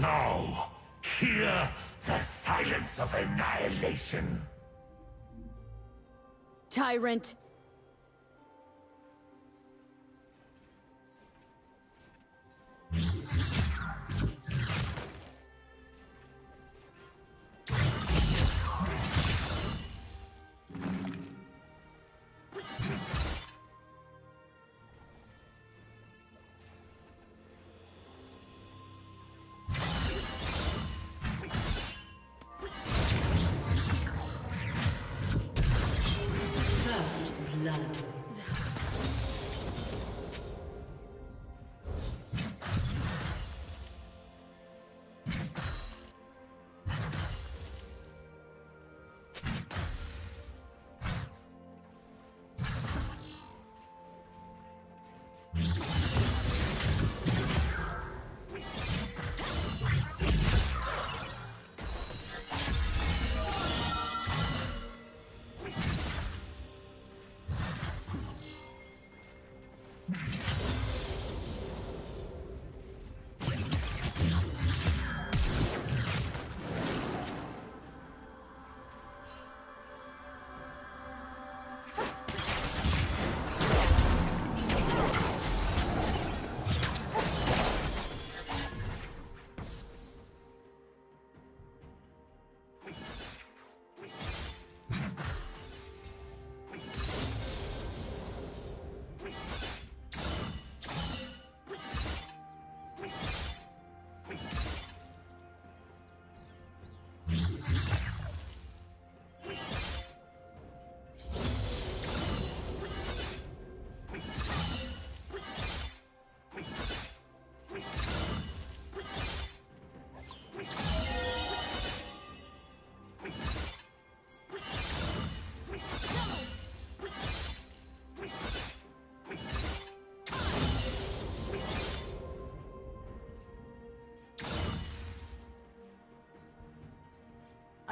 Now, hear the silence of annihilation. Tyrant!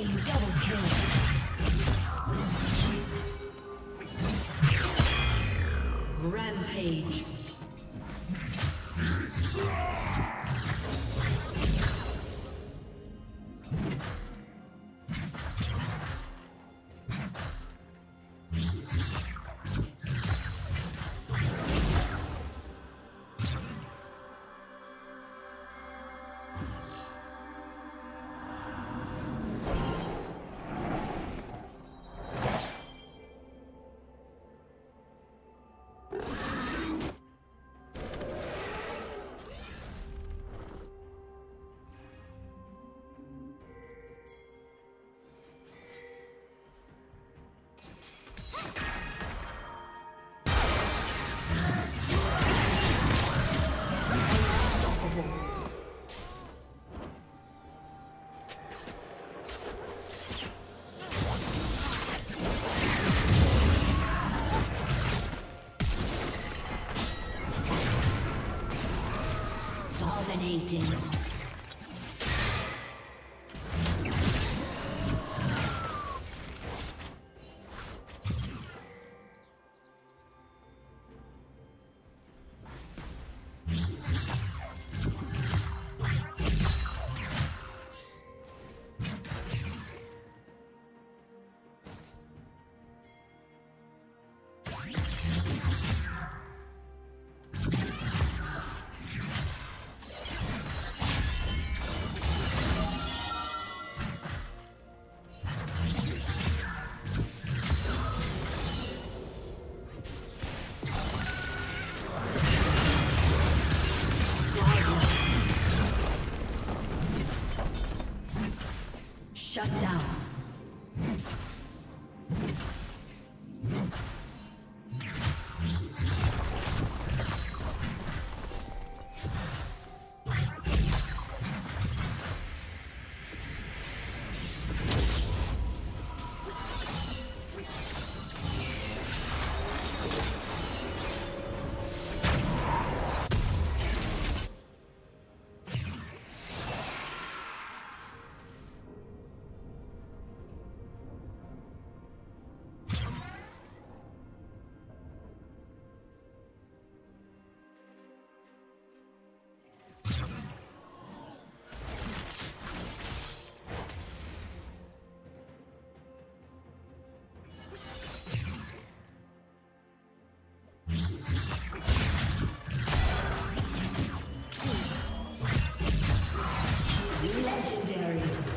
Team double kill. Shut down. carries.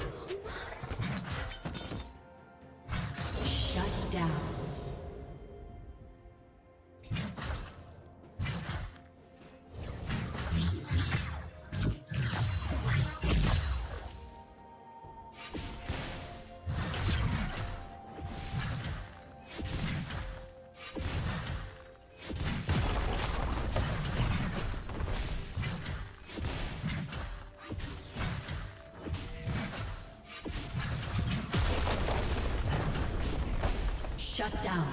Shut down.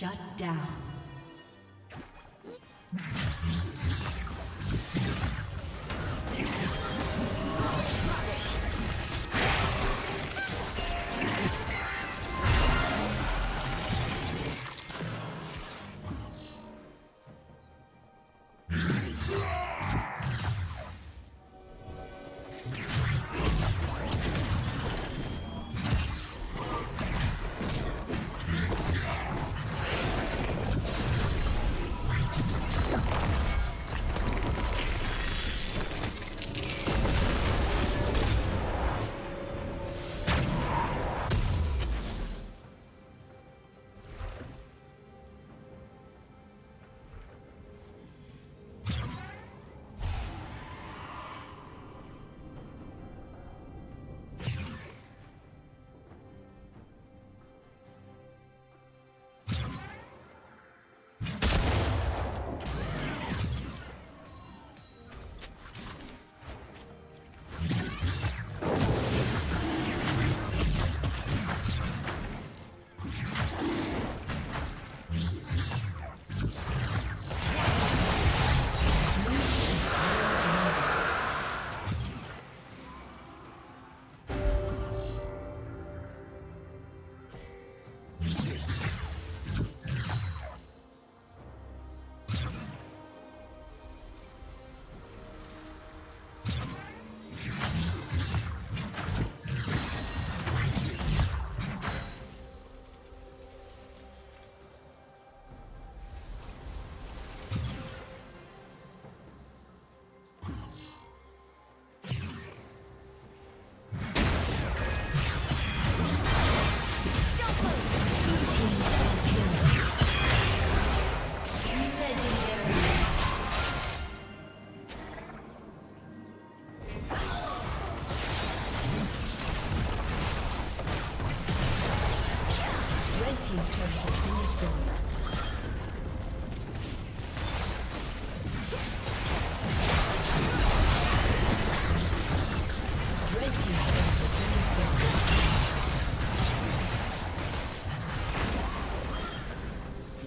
Shut down.